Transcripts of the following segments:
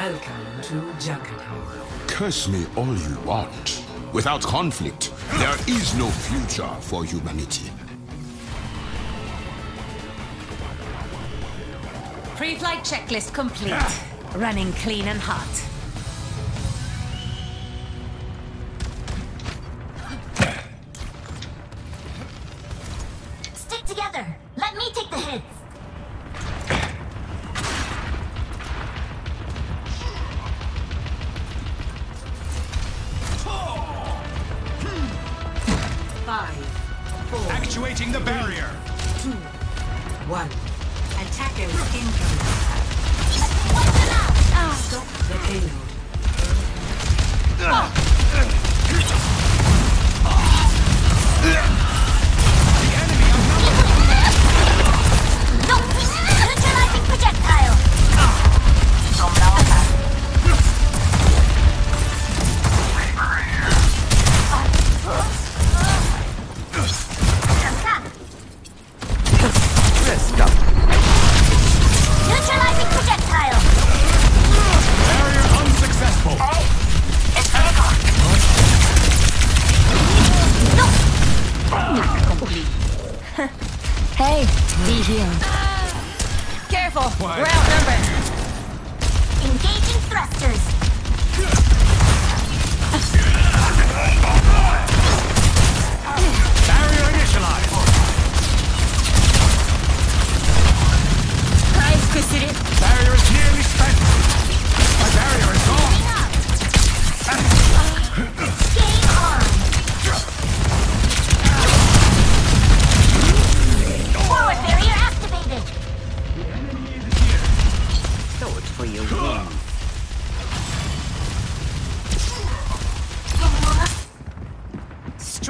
Welcome to Juggernaut. Curse me all you want. Without conflict, there is no future for humanity. Pre-flight checklist complete. Running clean and hot. Five, four, Actuating the barrier. two, one. Attackers incoming. Stop the payload. The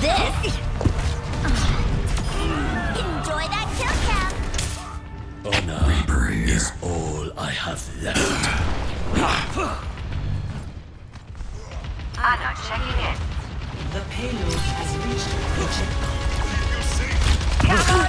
this! Enjoy that kill cam! Honor is all I have left. Ah, Ana checking in. The payload has reached the checkpoint. Come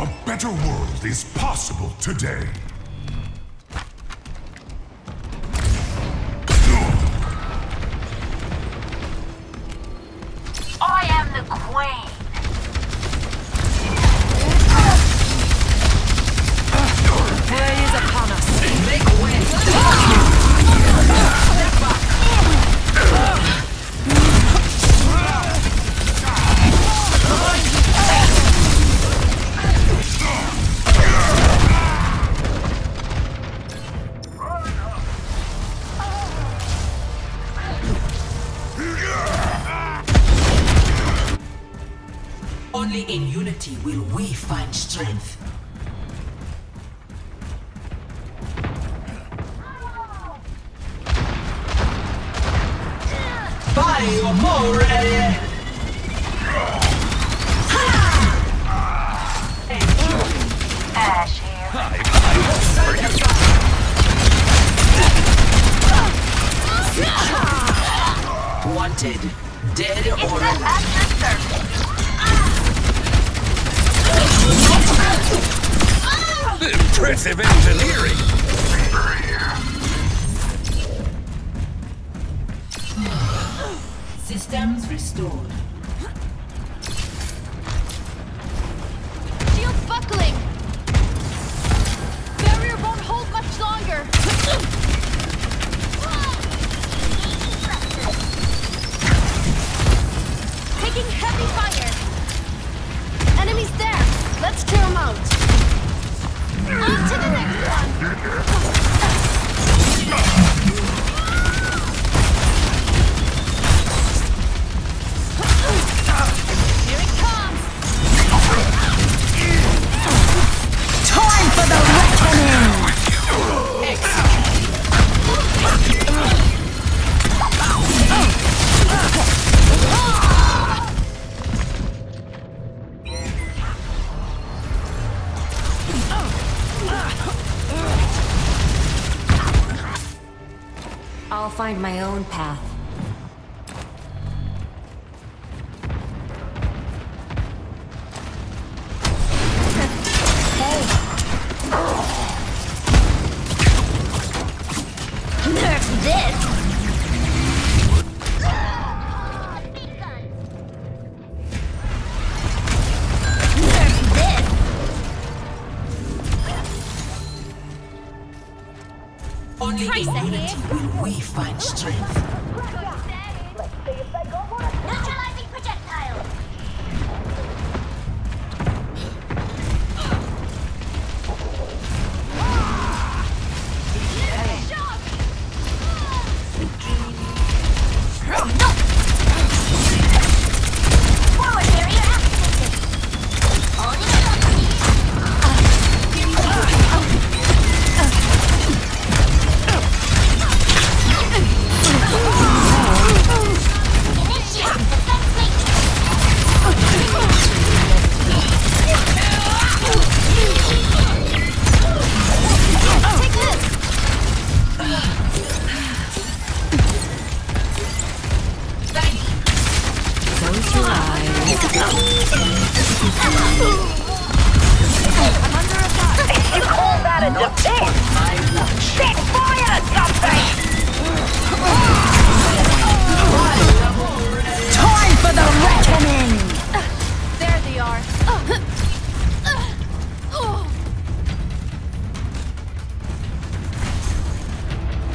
A better world is possible today. Only in unity will we find strength. Body or more ready! Ashe here. Wanted, dead or alive. Impressive engineering! Systems restored. Shield buckling! Barrier won't hold much longer! find my own path. difference.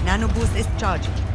Nanoboost is charging.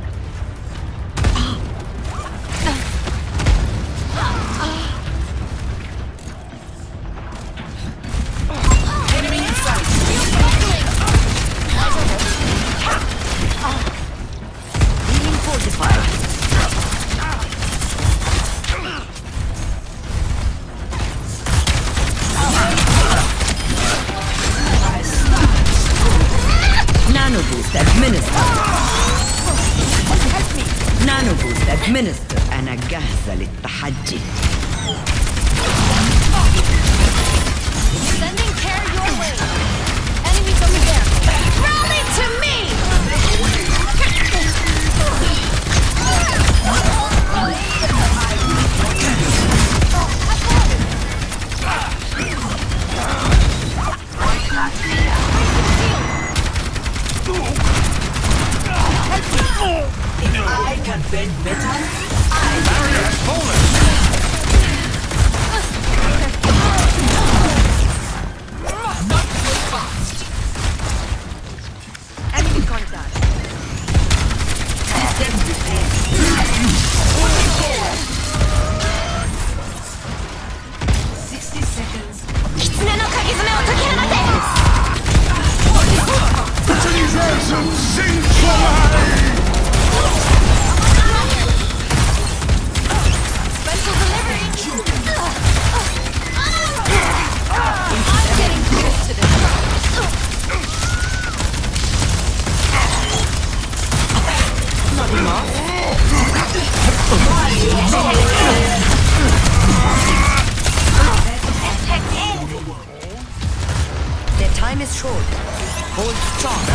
Meckern, Ben, Wetter. Short. Hold strong.